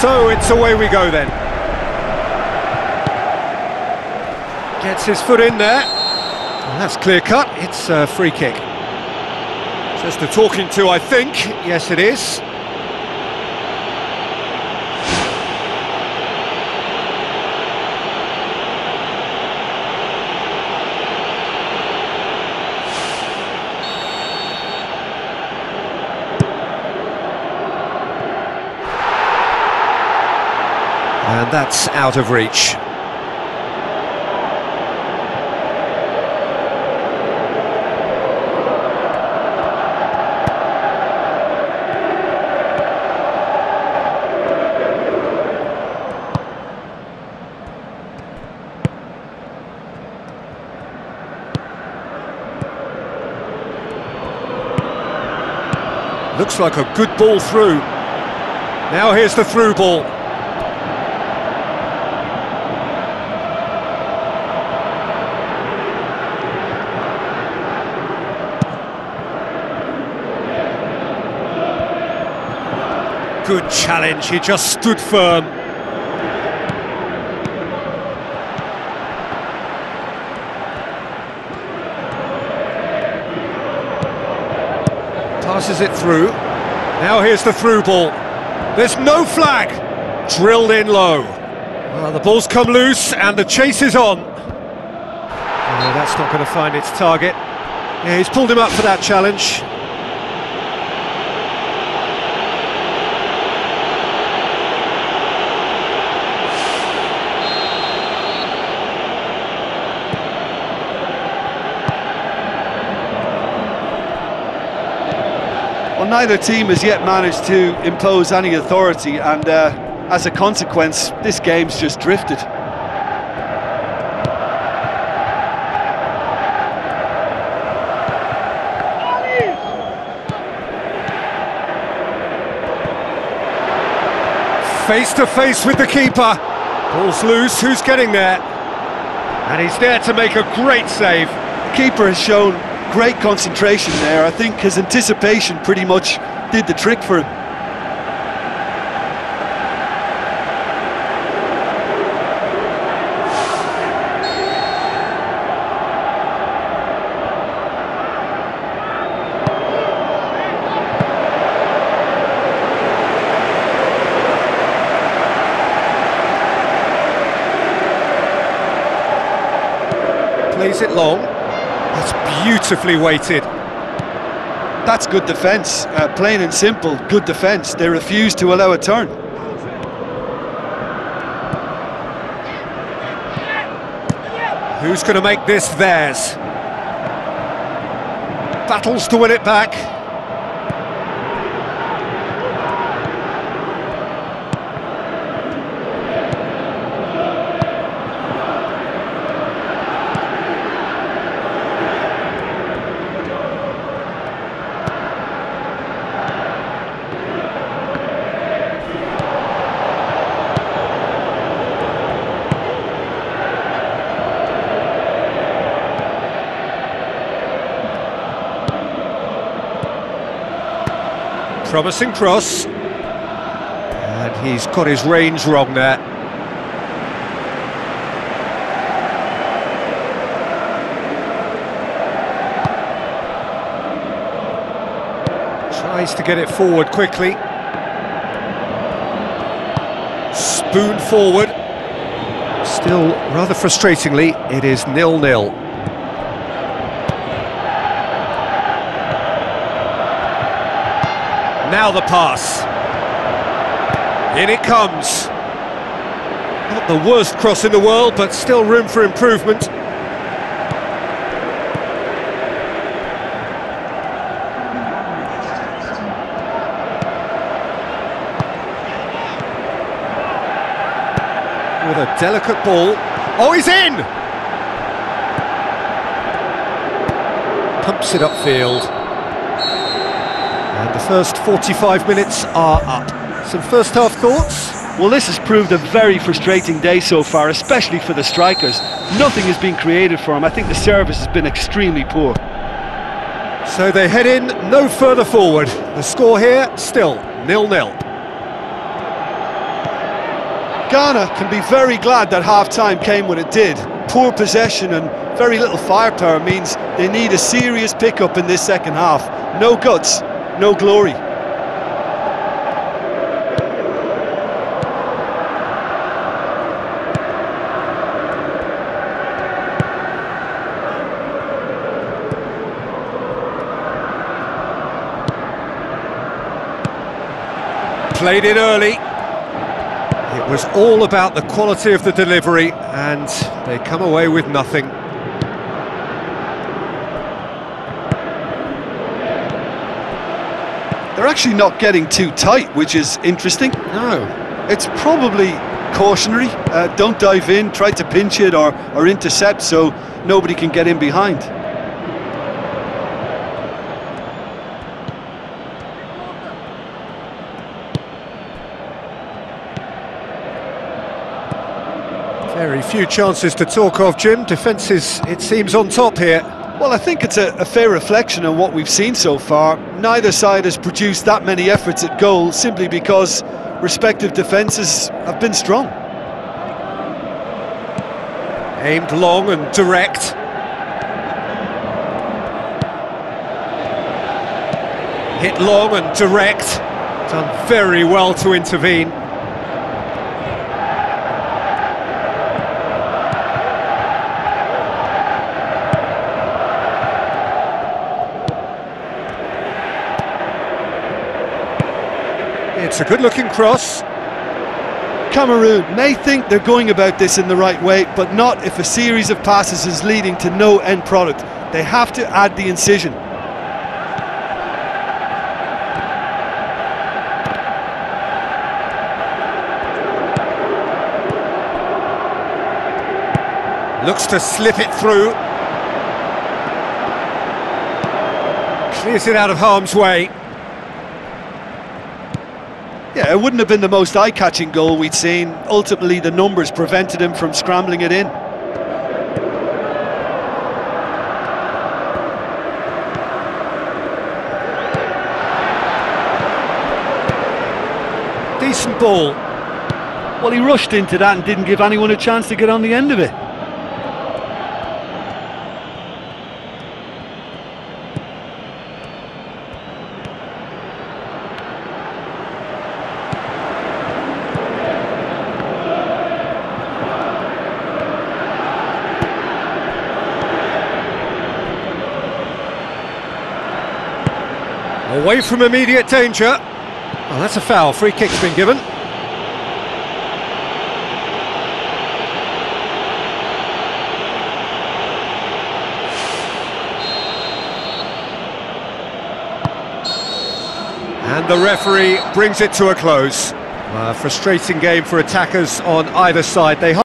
So it's away we go then. Gets his foot in there. And that's clear cut, it's a free kick. Just a talking to, I think. Yes, it is. And that's out of reach. Looks like a good ball through. Now here's the through ball. Good challenge, he just stood firm. Passes it through. Now here's the through ball. There's no flag. Drilled in low. Well, the ball's come loose and the chase is on. Oh, that's not going to find its target. Yeah, he's pulled him up for that challenge. Well, neither team has yet managed to impose any authority, and uh, as a consequence, this game's just drifted. Face to face with the keeper. Ball's loose, who's getting there? And he's there to make a great save. The keeper has shown great concentration there. I think his anticipation pretty much did the trick for him. Plays it long. That's beautifully weighted. That's good defence, uh, plain and simple, good defence. They refuse to allow a turn. Who's going to make this theirs? Battles to win it back. Promising cross. And he's got his range wrong there. Tries to get it forward quickly. Spoon forward. Still, rather frustratingly, it is nil-nil. Now the pass. In it comes. Not the worst cross in the world, but still room for improvement. With a delicate ball. Oh, he's in! Pumps it upfield. And the first 45 minutes are up. Some first half thoughts? Well, this has proved a very frustrating day so far, especially for the strikers. Nothing has been created for them. I think the service has been extremely poor. So they head in no further forward. The score here, still nil-nil. Ghana can be very glad that half-time came when it did. Poor possession and very little firepower means they need a serious pickup in this second half. No guts, no glory. Played it early. It was all about the quality of the delivery, and they come away with nothing. They're actually not getting too tight, which is interesting. No. It's probably cautionary. Uh, don't dive in, try to pinch it or, or intercept so nobody can get in behind. Very few chances to talk of, Jim. Defence is, it seems, on top here. Well, I think it's a, a, fair reflection on what we've seen so far. Neither side has produced that many efforts at goal simply because respective defences have been strong. Aimed long and direct. Hit long and direct. Done very well to intervene. It's a good-looking cross. Cameroon may think they're going about this in the right way, but not if a series of passes is leading to no end product. They have to add the incision. Looks to slip it through. Clears it out of harm's way. Yeah, it wouldn't have been the most eye-catching goal we'd seen. Ultimately, the numbers prevented him from scrambling it in. Decent ball. Well, he rushed into that and didn't give anyone a chance to get on the end of it. Away from immediate danger. Oh, that's a foul. Free kick's been given. And the referee brings it to a close. Frustrating game for attackers on either side. They